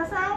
破産